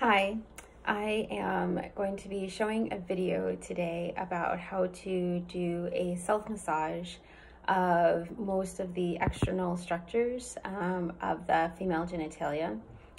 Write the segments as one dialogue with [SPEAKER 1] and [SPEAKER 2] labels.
[SPEAKER 1] Hi, I am going to be showing a video today about how to do a self-massage of most of the external structures um, of the female genitalia.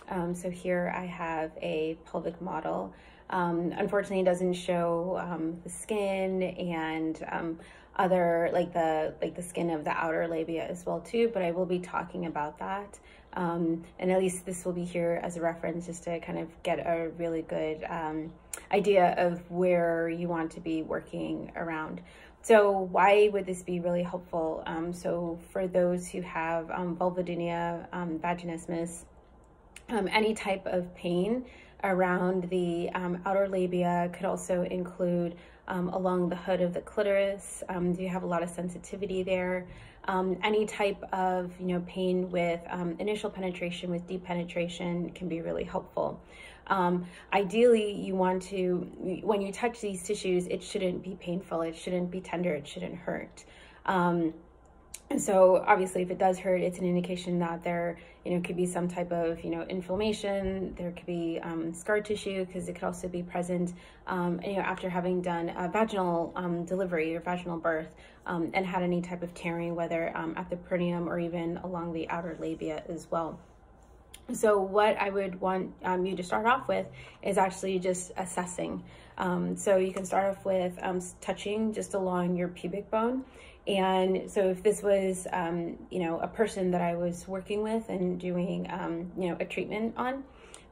[SPEAKER 1] Um, so here I have a pelvic model. Um, unfortunately, it doesn't show um, the skin and um, other like the like the skin of the outer labia as well too. But I will be talking about that, um, and at least this will be here as a reference just to kind of get a really good um, idea of where you want to be working around. So why would this be really helpful? Um, so for those who have um, vulvodynia, um, vaginismus, um, any type of pain around the um, outer labia could also include um, along the hood of the clitoris. Um, do you have a lot of sensitivity there? Um, any type of you know pain with um, initial penetration, with deep penetration can be really helpful. Um, ideally, you want to, when you touch these tissues, it shouldn't be painful, it shouldn't be tender, it shouldn't hurt. And so obviously if it does hurt, it's an indication that there, you know, could be some type of, you know, inflammation. There could be um, scar tissue because it could also be present, um, you know, after having done a vaginal um, delivery or vaginal birth um, and had any type of tearing, whether um, at the perineum or even along the outer labia as well. So what I would want um, you to start off with is actually just assessing. Um, so you can start off with um, touching just along your pubic bone. And so if this was, um, you know, a person that I was working with and doing, um, you know, a treatment on,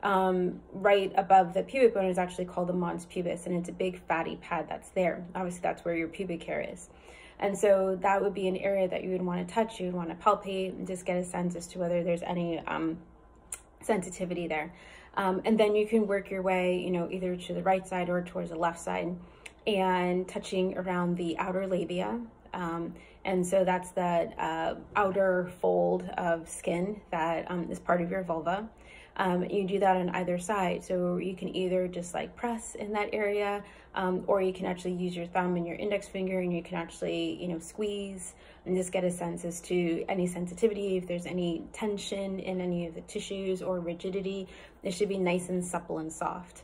[SPEAKER 1] um, right above the pubic bone is actually called the mons pubis, and it's a big fatty pad that's there. Obviously, that's where your pubic hair is. And so that would be an area that you would want to touch, you would want to palpate, and just get a sense as to whether there's any um, sensitivity there. Um, and then you can work your way, you know, either to the right side or towards the left side and touching around the outer labia. Um, and so that's that uh, outer fold of skin that um, is part of your vulva. Um, you do that on either side. So you can either just like press in that area, um, or you can actually use your thumb and your index finger and you can actually, you know, squeeze and just get a sense as to any sensitivity, if there's any tension in any of the tissues or rigidity, it should be nice and supple and soft.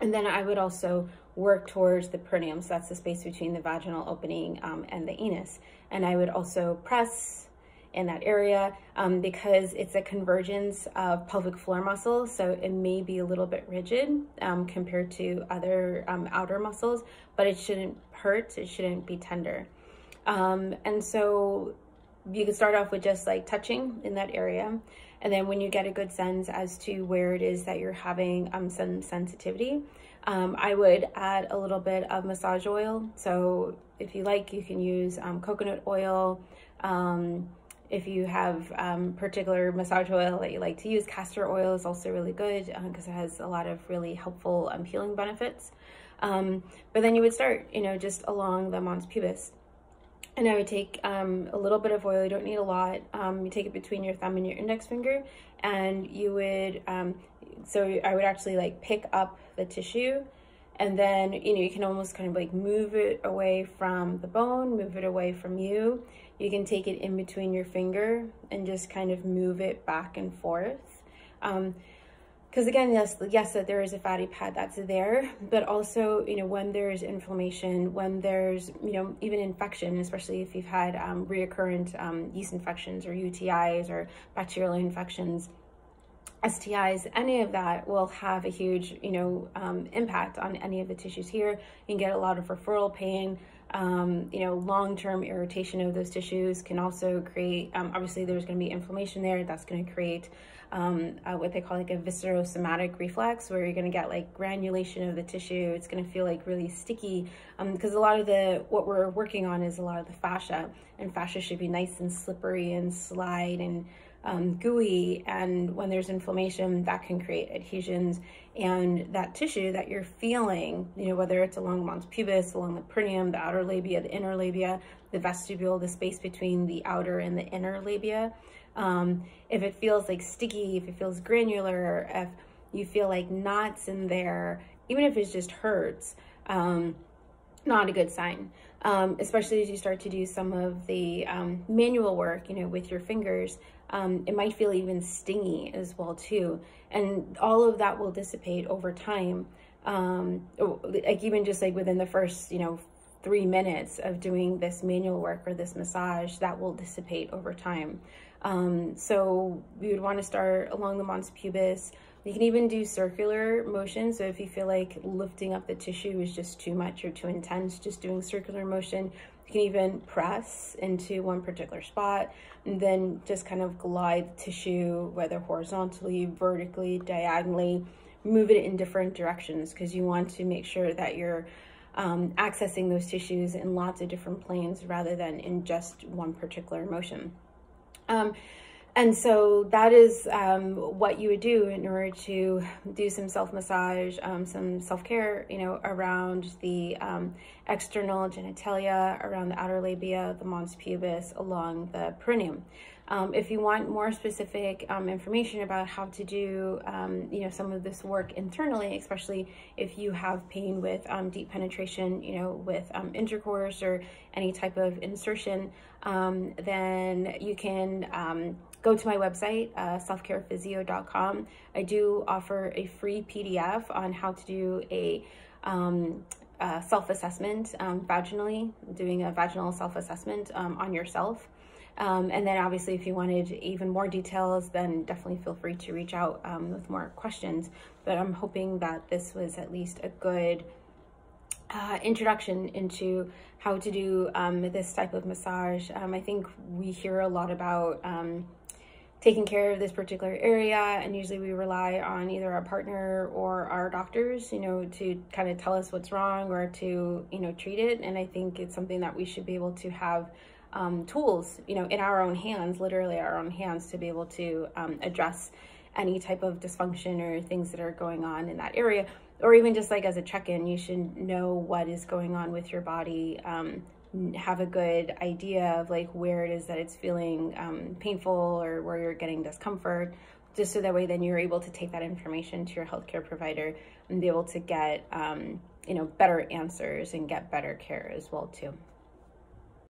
[SPEAKER 1] And then I would also work towards the perineum, so that's the space between the vaginal opening um, and the anus. And I would also press in that area um, because it's a convergence of pelvic floor muscles, so it may be a little bit rigid um, compared to other um, outer muscles, but it shouldn't hurt, it shouldn't be tender. Um, and so you can start off with just like touching in that area. And then when you get a good sense as to where it is that you're having um, some sensitivity, um, I would add a little bit of massage oil. So if you like, you can use um, coconut oil. If you have um, particular massage oil that you like to use, castor oil is also really good because uh, it has a lot of really helpful um, healing benefits. Um, but then you would start, you know, just along the mons pubis. And I would take um, a little bit of oil, you don't need a lot. Um, you take it between your thumb and your index finger, and you would, um, so I would actually like pick up the tissue and then you know you can almost kind of like move it away from the bone move it away from you you can take it in between your finger and just kind of move it back and forth um, because again yes yes that there is a fatty pad that's there but also you know when there's inflammation when there's you know even infection especially if you've had um, reoccurrent um, yeast infections or utis or bacterial infections STIs, any of that will have a huge, you know, um, impact on any of the tissues here. You can get a lot of referral pain. Um, you know, long-term irritation of those tissues can also create, um, obviously there's going to be inflammation there. That's going to create um, uh, what they call like a viscerosomatic reflex where you're going to get like granulation of the tissue. It's going to feel like really sticky because um, a lot of the, what we're working on is a lot of the fascia and fascia should be nice and slippery and slide and um, gooey and when there's inflammation that can create adhesions. And that tissue that you're feeling you know whether it's along the mons pubis along the perineum the outer labia the inner labia the vestibule the space between the outer and the inner labia um, if it feels like sticky if it feels granular if you feel like knots in there even if it just hurts um, not a good sign. Um, especially as you start to do some of the um, manual work, you know, with your fingers, um, it might feel even stingy as well too. And all of that will dissipate over time. Um, like even just like within the first, you know, three minutes of doing this manual work or this massage, that will dissipate over time. Um, so we would want to start along the mons pubis. You can even do circular motion. So if you feel like lifting up the tissue is just too much or too intense, just doing circular motion. You can even press into one particular spot and then just kind of glide the tissue, whether horizontally, vertically, diagonally, move it in different directions because you want to make sure that you're um, accessing those tissues in lots of different planes rather than in just one particular motion. Um, and so that is um, what you would do in order to do some self-massage, um, some self-care, you know, around the um, external genitalia, around the outer labia, the mons pubis, along the perineum. Um, if you want more specific um, information about how to do, um, you know, some of this work internally, especially if you have pain with um, deep penetration, you know, with um, intercourse or any type of insertion, um, then you can go to my website, uh, selfcarephysio.com. I do offer a free PDF on how to do a uh, self-assessment vaginally, doing a vaginal self-assessment on yourself. Um, and then obviously if you wanted even more details, then definitely feel free to reach out um, with more questions. But I'm hoping that this was at least a good uh, introduction into how to do um, this type of massage. Um, I think we hear a lot about um, taking care of this particular area and usually we rely on either our partner or our doctors you know to kind of tell us what's wrong or to you know treat it and i think it's something that we should be able to have um, tools, you know, in our own hands, literally our own hands, to be able to um, address any type of dysfunction or things that are going on in that area. Or even just like as a check-in, you should know what is going on with your body, um, have a good idea of like where it is that it's feeling um, painful or where you're getting discomfort, just so that way then you're able to take that information to your healthcare provider and be able to get, um, you know, better answers and get better care as well too.